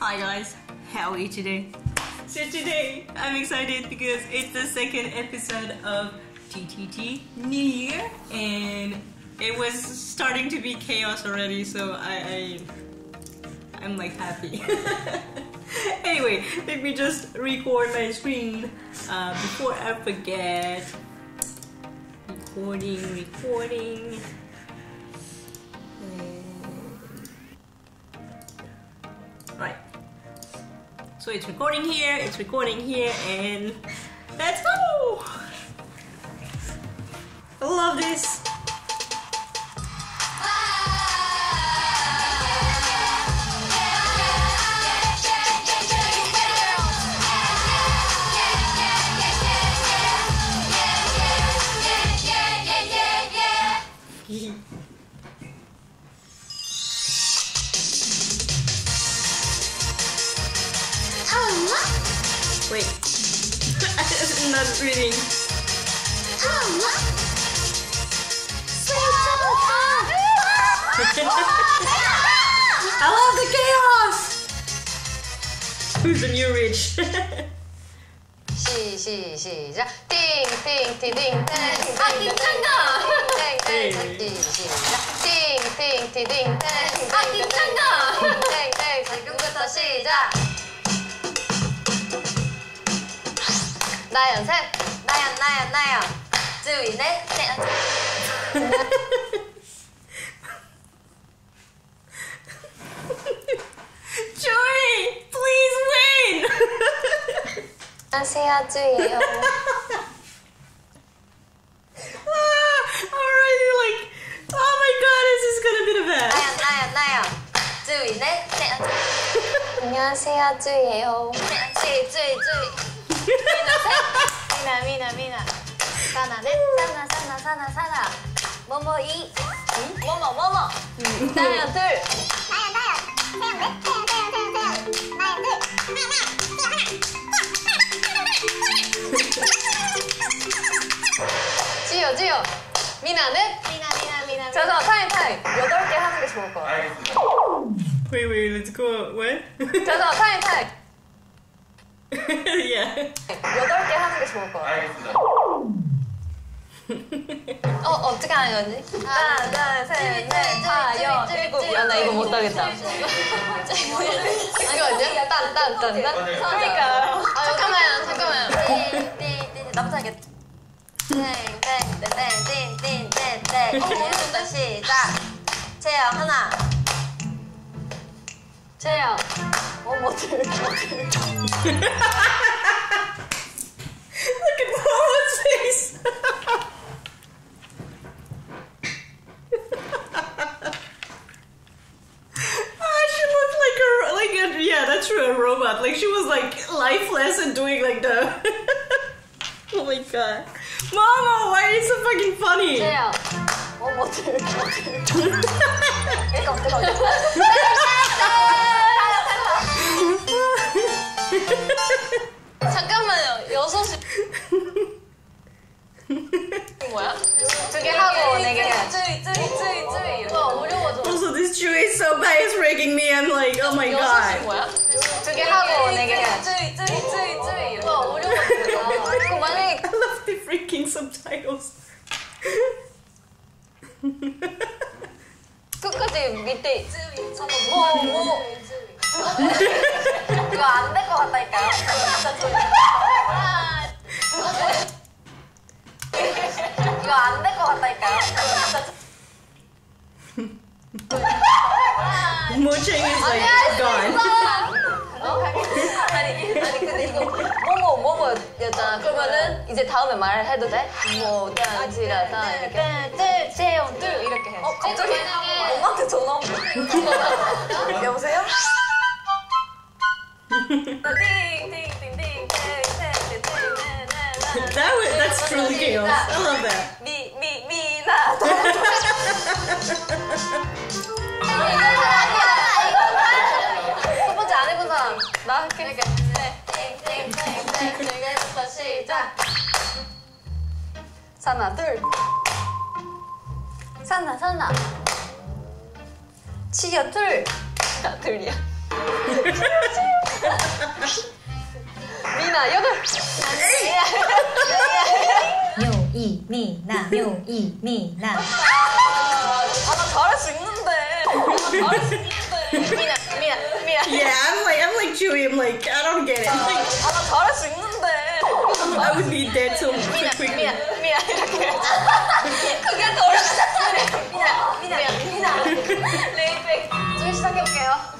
Hi guys, how are you today? So today I'm excited because it's the second episode of TTT New Year and it was starting to be chaos already so I, I I'm like happy. anyway, let me just record my screen uh, before I forget. Recording, recording. So it's recording here, it's recording here, and let's go! I love this. Wait. I'm not reading. I love the chaos! Who's the new rich? 시, 시, 시작. 띵, 띵, 띵, 띵, 띵. 아, 긴장감. 띵, 띵, 띵, 시작. 띵, 띵, 띵, 띵, 띵. 아, 긴장감. 띵, 띵, 지금부터 시작. 나연 셋. 나연, 나연, 나연. 주위 넷. 넷. Joey, please win! 안녕하세요, 주희예요. Ah, I'm already like, oh my god, this is gonna be the best. 나연, 나연, 나연. 주위 넷. 넷. 안녕하세요, 주희예요. 주희, 주희, 주희. 미나 미나 미나 사나 넷 사나 사나 사나 사나 뭐뭐 이 뭐뭐 뭐뭐 나연 둘 나연 나연 태연 넷 태연 태연 태연 태연 나연 둘 지효 지효 미나 넷 미나 미나 미나 잠깐만 타임 타임 여덟 개 하는 게 좋을 것 같아 Wait, wait, let's go. What? 잠깐만 타임 타임 yeah. 여덟 개 하는 게 좋을 것 같아 어 어떻게 하는 거지? 하나 둘셋넷 다 여 일곱 야나 이거 못 하겠다 이거 어디야? 딴딴딴 딴 그러니까 잠깐만요 잠깐만요 띠띠띠 나부터 하겠다 땡땡땡땡땡땡땡 시작 채영 하나 채영 One. Look at Paula's face. oh, she looked like a, like a, yeah, that's true, a robot. Like she was like lifeless and doing like the. oh my god. Mama, why are you so fucking funny? Yeah. 잠깐만요 여섯 시 뭐야? 두 개 하고 네개 해야지 쯔이 쯔이 쯔이 쯔이 와 어려워져 also, this Chew is so bad, it's breaking me. I'm like, oh my 여섯 시 god. 뭐야? 두 개 하고 네개 해야지 쯔이 쯔이 쯔이 쯔이 와 어려워져 이거 만약에 I love the freaking subtitles. 끝까지 밑에 뭐뭐 이거 안 될 것 같다니까요 이거 안 될 것 같다니까요 진짜 Mocheng is like gone. 아니 아니 근데 이거 뭐뭐 뭐뭐였잖아 그러면은 이제 다음에 말해도 돼? 뭐 딴지라다 이렇게 뜰 채용 뜰 이렇게 해. 어 갑자기 엄마한테 전화 온 거야. 여보세요? That was, that's truly chaos. I love that. 미, 미, 미나. 첫 번째 안 해본 사람. 나 할게. 땡땡땡땡 시작. 사나 둘. 사나 사나. 치여 둘. 나 둘이야. 미나 여덟. 묘이 미나 묘이 미나 아나 잘할 수 있는데. 나 잘할 수 있는데. 미나 미나 미나. Yeah, I'm like I'm like Chewy. I'm like I don't get it. I'm like, 아나 잘할 수 있는데. I would be dead so 미나 quickly. 미나 미나 이렇게. 그게 더 어렵다. 미나 미나 미나. 레이백. 좀 시작해 볼게요.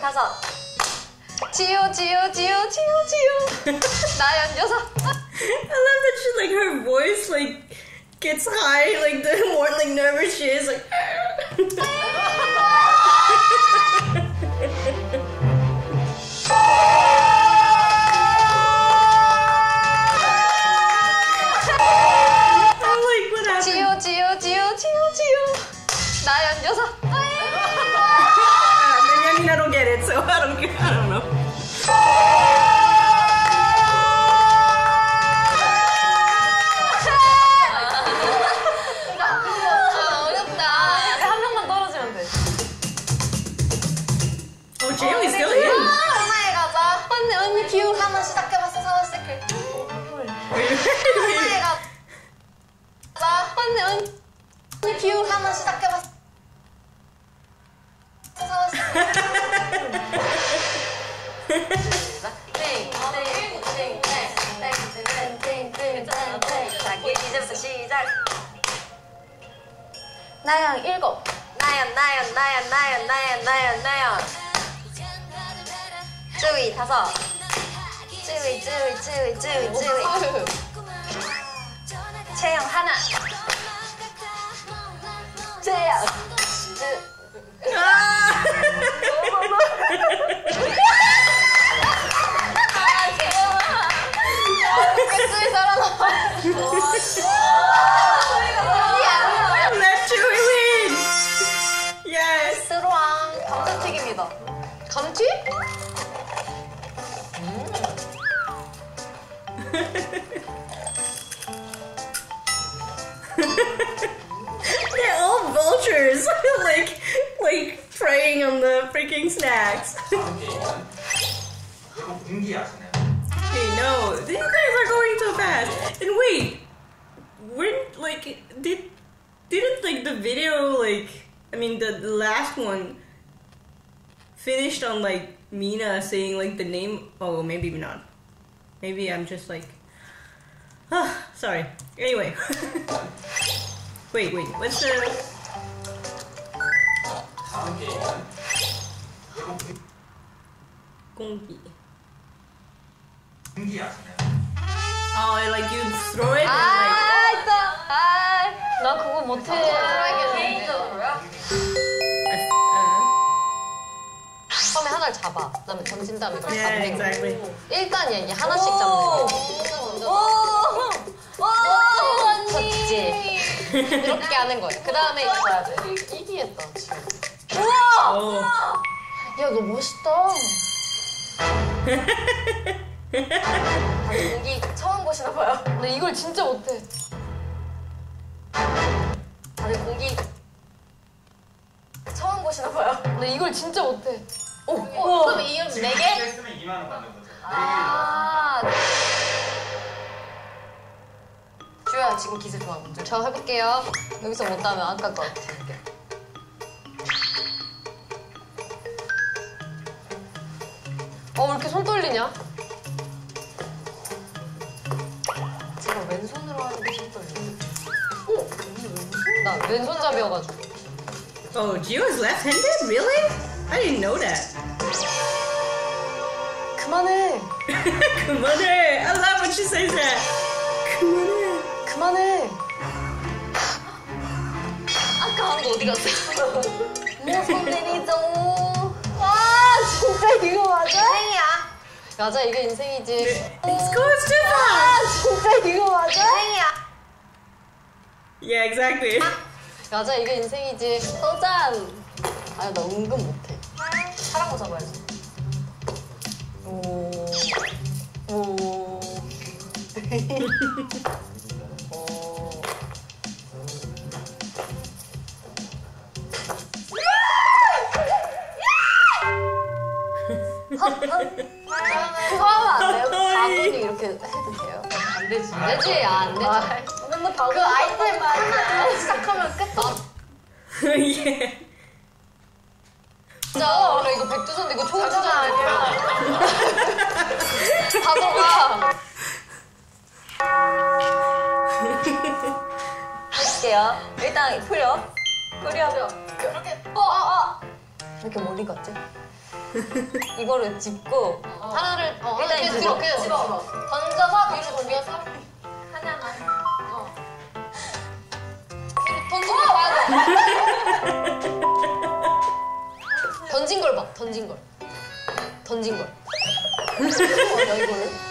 다섯. 지우 지우 지우 지우 지우. 나연 여섯. I love that she like her voice like gets high like the more like nervous she is like. I don't know. Yeah. cooking snacks. okay, know. These guys are going so fast. And wait, when like did didn't like the video like I mean the, the last one finished on like Mina saying like the name oh maybe not. Maybe I'm just like oh, sorry. Anyway. wait, wait, what's the 공기. 분기하시나요? Oh, like you throw it and like. 아 있어. 아. 나 그거 못해. 개인적으로요? I- 처음에 하나를 잡아. 그다음에 던진 다음에 그걸 yeah, 잡는 거. exactly. 일단 얘 하나씩 잡는 거. 오! 오! 졌지. 이렇게 하는 거야. 그 다음에 이거 봐야 돼. 이기겠다, 지금. 우와! Oh. 야, 너 멋있다. 다들 공기 처음 보시나 봐요. 나 이걸 진짜 못해. 다들 공기 처음 보시나 봐요. 나 이걸 진짜 못해. 오, 오, 그럼 이름 네 개? 했으면 2만 원 받는 거죠. 아. 주야 지금 기세 좋아. 저 해볼게요. 여기서 못하면 아까 거 드릴게. 어, 왜 이렇게 손 떨리냐? 제가 왼손으로 하는 게 손 떨리네. 오! 나 왼손잡이여가지고. Oh, Gio is left-handed? Really? I didn't know that. 그만해. Come on here. I love when she says that. Come on here. 그만해. 아까 한 거 어디 갔어? 뭐손 내리죠. 와 진짜 맞아 이게 인생이지. It's going too fast. 진짜 이거 맞아? 인생이야. Yeah, exactly. 맞아 이게 인생이지. 도전. 아나 은근 못해. 사랑고 잡아야지. 오. 오. 오. 그거 하면 안 돼요? 바구니 이렇게 해도 돼요? 안 되지. 안 되지, 안 되지. 근데 바구니 그 아이템 하나 시작하면 끝. yeah. 진짜 원래 이거 백두산 이거 총주전 아니야. 바보가. 할게요. 일단 풀려. 풀려. 이렇게 어, 어, 어. 이렇게 머리 같지? 이거를 짚고 하나를 어, 일단 일단 집어. 집어, 그냥 집어. 던져서 위로 돌려서 하나만. 어. 던진 걸 봐야 돼. 던진 걸 봐. 던진 걸. 던진 걸. 어, 야 이거를. 아,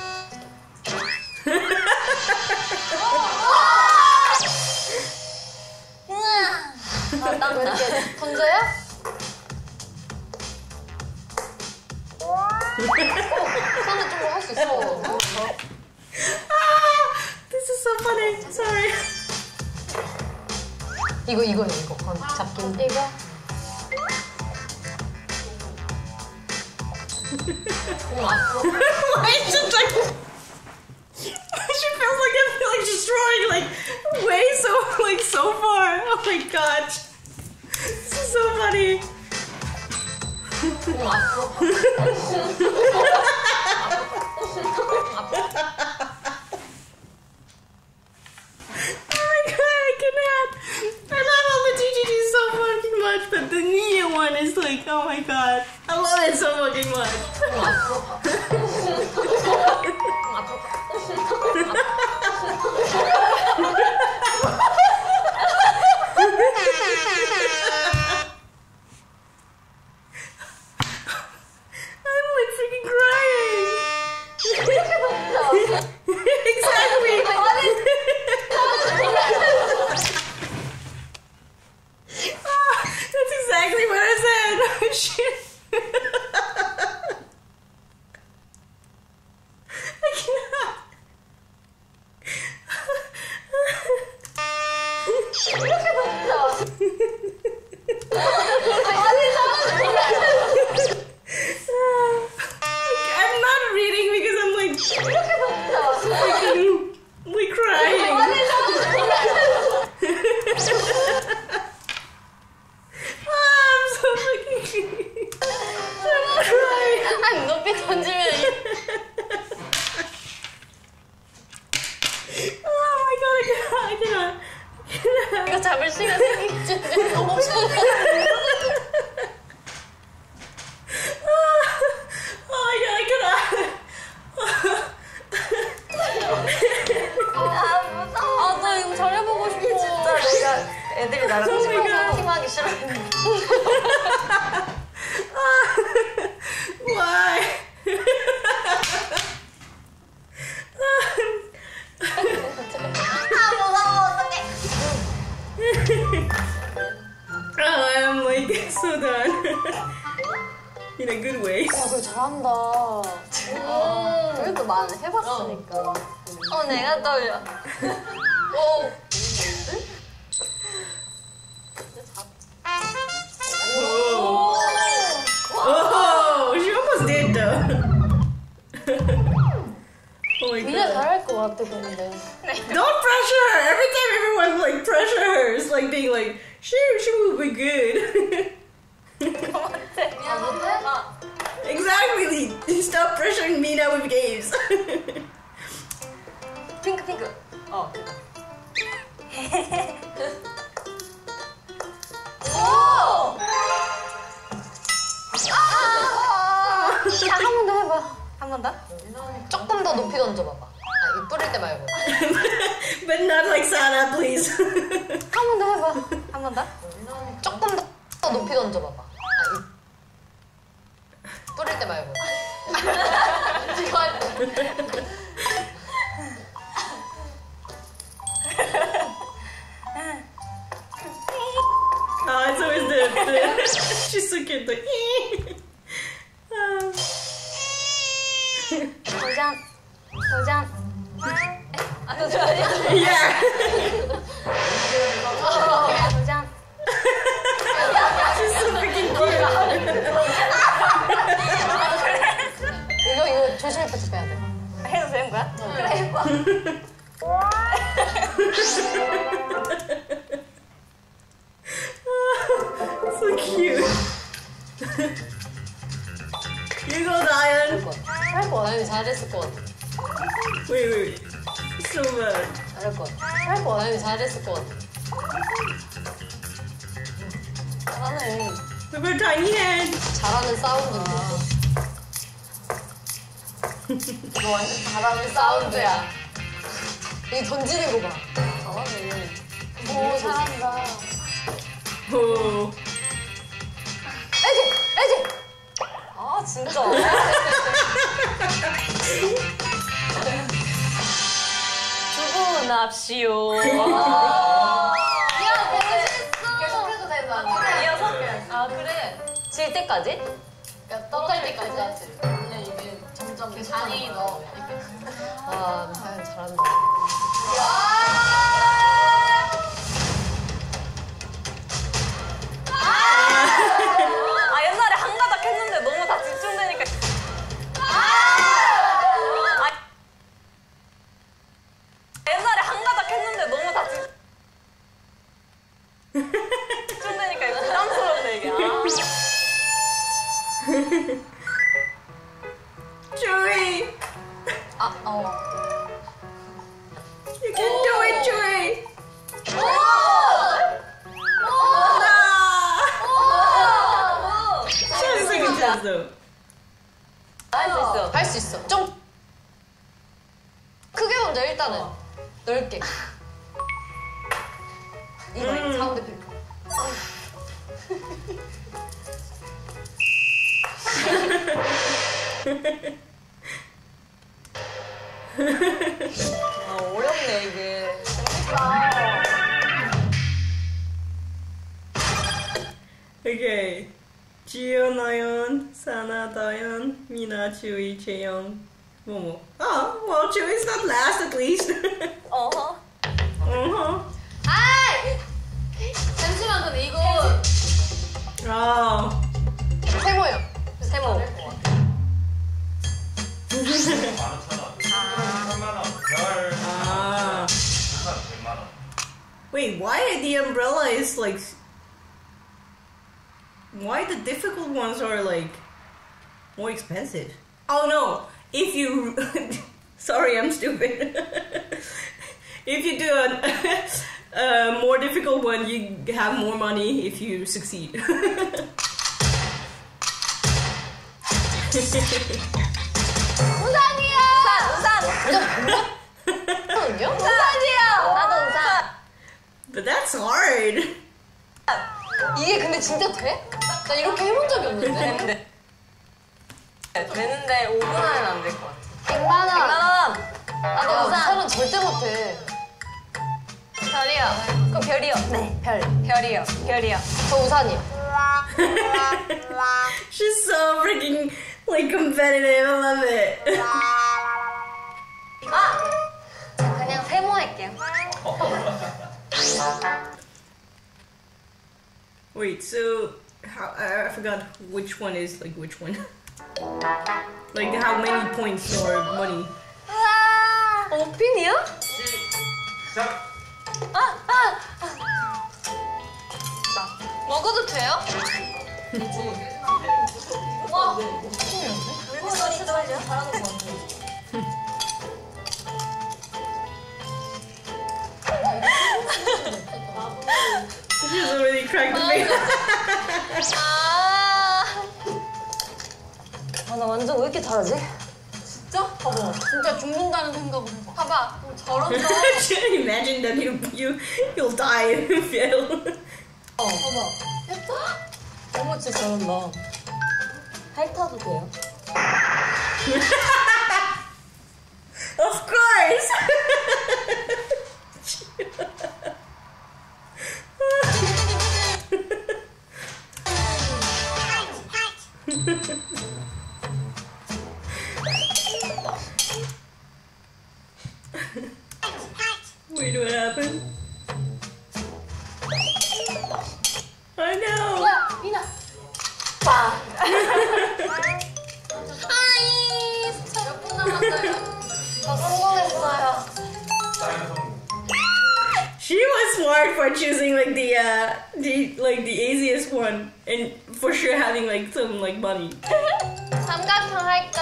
In a good way. 야 그래 잘한다 그래도 많이 해봤으니까 어, 내가 떨려. 오 Oh. Oh, she almost did though. oh my 미래 god. 잘할 것 같아 근데 Don't pressure her. Every time everyone like pressure her, it's like being like, she she will be good. 아 못해? exactly. Stop pressuring Mina with games. 핑크, 핑크. 어, 그거. 한번 더 해봐 한 번 더? 조금 더 높이 던져봐봐 아 이 뿌릴 때 말고 but not like Sana, please. 한 번 더 해봐 한 번 더? 조금 더, 더 높이 던져봐봐 아이 뿌릴 때 말고 Oh, it's always the, the she's so cute. Like, um, 도전. 도전. 아, 도전 아니야? yeah. 도전. she's so freaking cute. 조심히 편집해야 돼. 해도 되는 거야? 그래, 해봐. so cute. go, Diane. 할거 같아. 나연이 잘했을 것 같아. Wait, wait. So bad. 잘할 것 같아. 할거 같아. 나연이 잘했을 것 같아. 잘하네. With her tiny hands. 잘하는 사운드인데. 너 완전 잘하는 사운드야. 이 던지는 거 봐. 잘하네. 오, 잘한다. Oh. 애지! 애지! 아 진짜. 두고 납시오. 야 멋있어. 계속해도 되는 거 아니야? 이어서? 아 그래. 질 때까지? 그러니까 떨어질 때까지. 점점 잔이 넣어. 아 사연 잘한다. 아 어렵네 이게. Okay. Gio, Nayeon, Sana, Dayan, Mina, Chewy, Cheyoung, Momo. Oh, well, Chewy's not last at least. 어허. uh-huh. 아! 잠시만 근데 이거 Oh. 세모요. 세모. 만 오천 원. 천만 원. 별. Ah. 부산 백만 원. Wait, why the umbrella is like. Why the difficult ones are like more expensive? Oh no! If you. Sorry, I'm stupid. if you do a, a more difficult one, you have more money if you succeed. 우산이요. 우산 우산. 우산은요? 우산이요. 나도 우산. but that's hard. 이게 근데 진짜 돼? 나 이렇게 해본 적이 없는데. 되는데 5분 안에는 안 될 것 같아. 100만 원. 100만 원. 야, 나도 우산. 우산은 절대 못해. 별이요. 그럼 별이요. 네, 별. 별이요. 별이요. 저 우산이요. She's so freaking like competitive. I love it. 아! 자, 그냥 세모할게요. Wait, so how I I forgot which one is like which one. like how many points or money? 어, 핀이요? 시작. 아, 아! 먹어도 돼요? 와, 물건 진짜 잘하는 것 같아. She's already cracked face. 아, 아, 나 완전 왜 이렇게 잘하지? 진짜? 봐봐. 진짜 죽는다는 생각을 해봐. 봐봐. 잘한다. Imagine that you you you'll die if you fail. 어, 봐봐. 했다? 어머, 진짜 잘한다. 핥아도 돼요? Wait, what happened? I know. 뭐야 미나 빠 아이 진짜 몇 분 남았어요 저 성공했어요 사인 성공. She was smart for choosing like the uh the like the easiest one and for sure having like some like money. 삼각형 할걸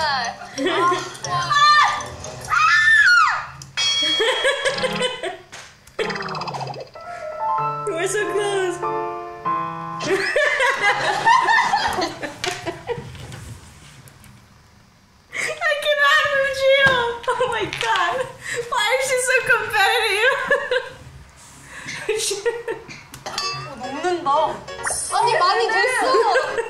Competitive? 먹는다 아니 많이 됐어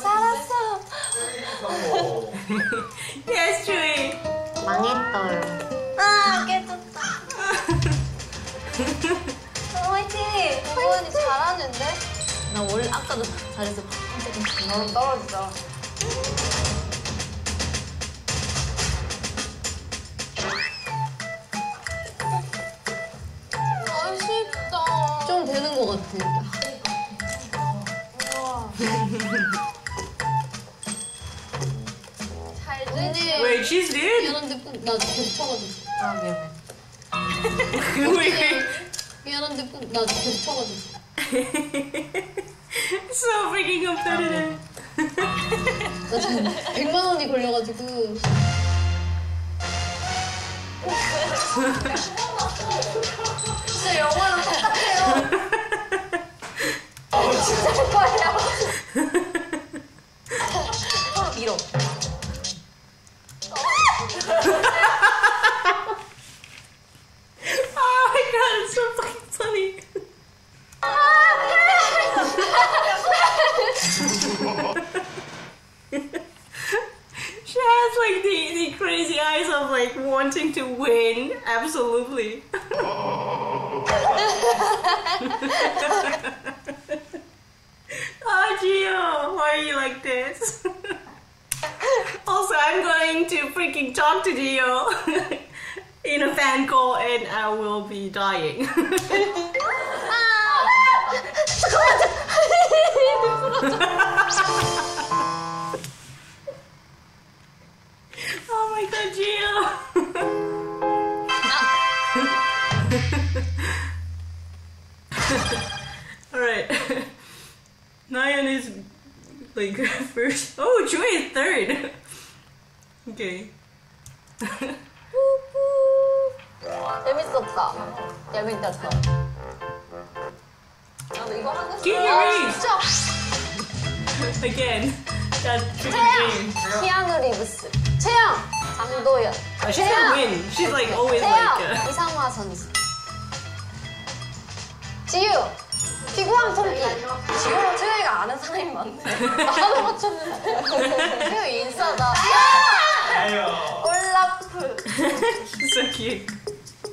살았어. Yes, Chewie. 망했어요 아 깨졌다 어, 화이팅 호연이 잘하는데? 나 원래 아까도 잘해서 너무 떨어지죠 아쉽다 것 같아 잘 되네 Wait, she's good? 미안한데 꼭나 계속 쳐가지고. 아 미안해. Wait. 미안한데 꼭나 계속 쳐가지고. So freaking competitive. 나 지금 100만 원이 걸려가지고. 진짜 영화랑 똑같아요 oh my god, it's so funny. she has like the, the crazy eyes of like wanting to win, absolutely. oh, Gio, why are you like this? also, I'm going to freaking talk to Gio in a fan call and I will be dying.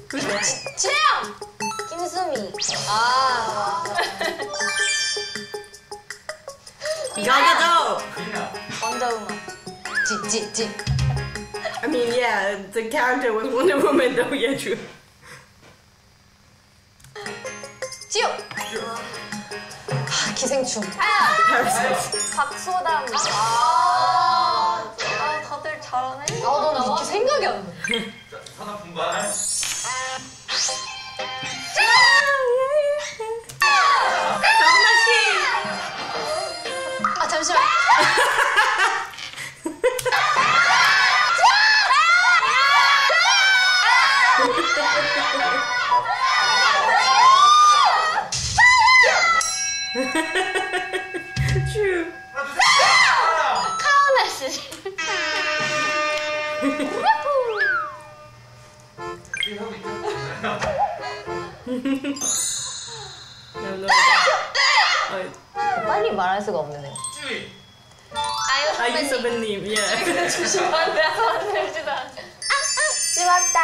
최영 김수미 아. 미나. 원더우먼 찌찌찌 I mean, yeah, the character was Wonder Woman, though. Yeah, true. 찌요. 아, 기생충. Parasite. 박소담. 아, 아 다들 잘하네. 아, 너는 이렇게 생각이 안 나. 자, 산화 분발. True. 하나, 둘, 셋. 카오나 씨. 지금 하고 있죠? No, no. Oh, 빨리 말할 수가 없네, 내가. 쭈이. 아유 I use 선배님. a name. Yeah. 조심한데 만들지도 않아. 찌왔다.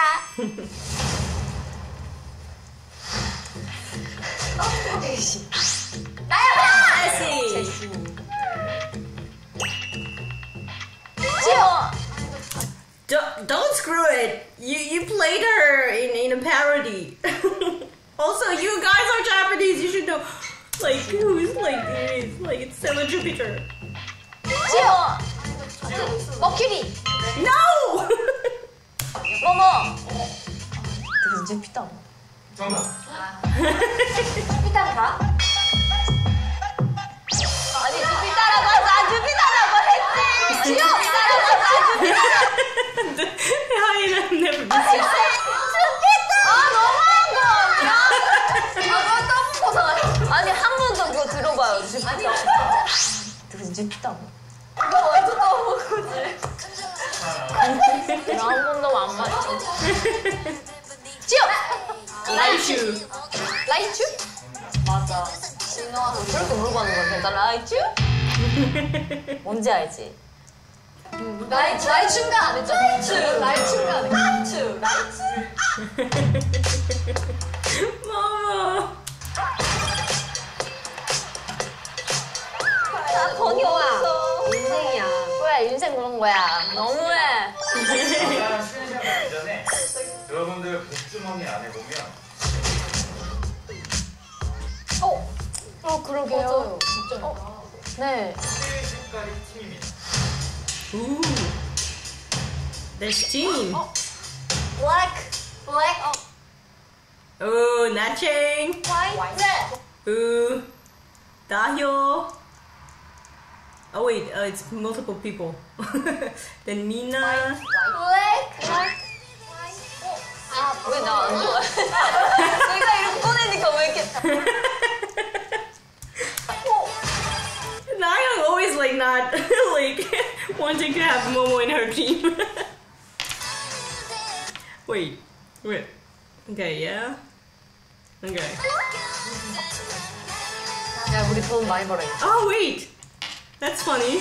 Don't, don't screw it. You you played her in, in a parody. also, you guys are Japanese. You should know. Like who is like it is like it's Sailor Jupiter. 찌요. 머큐리. No. 뭐뭐. 되게 이제 피다. 정답. 주피 이제 피다. 이거 완전 너무 그지. 나한 번도 안 맞죠. 찌요. Raichu. 라이츄? 맞아. 그렇게 물어보는 건 괜찮아. 라이츄? 뭔지 알지? 라이, 라이츄가 안 했죠? 라이츄. 라이츄가 안 했죠? 라이츄. Mama. 나 번이 없어. 인생이야. 왜 인생 그런 거야? 너무해. 간단한 쉬는 시간 이전에 여러분들 복주머니 안에 보면 어? 어, 그러게요. 맞아요. 진짜. 어? 네. 새 색깔이 팀입니다. Ooh. There's team. 블랙. 블랙. 어. Ooh, Nacheng. 화이트. Ooh, Dahyo. Oh wait, uh, it's multiple people. then Mina. 블랙. 아, 왜 나 안 좋아해? 내가 이렇게 꺼내니까 왜 이렇게. Nayoung always like not like wanting to have Momo in her team. wait, wait. Okay, yeah. Okay. 야, 우리 돈 많이 벌어야겠다. Oh wait, that's funny.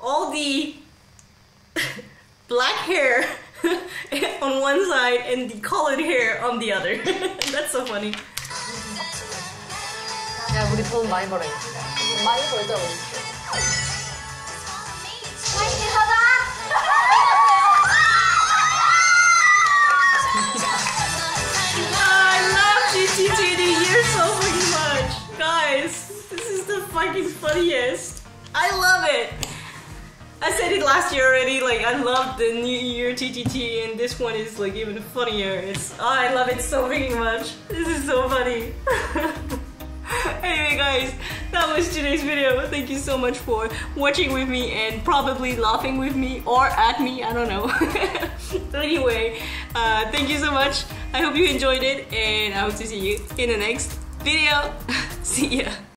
All the black hair on one side and the colored hair on the other. that's so funny. 야, 우리 돈 많이 벌어야겠다. 많이 벌죠, 우리. Fucking funniest. I love it. I said it last year already, like I love the New Year TTT and this one is like even funnier. It's oh, I love it so fucking much. This is so funny. anyway guys, that was today's video. Thank you so much for watching with me and probably laughing with me or at me, I don't know. anyway, uh, thank you so much. I hope you enjoyed it and I hope to see you in the next video. see ya.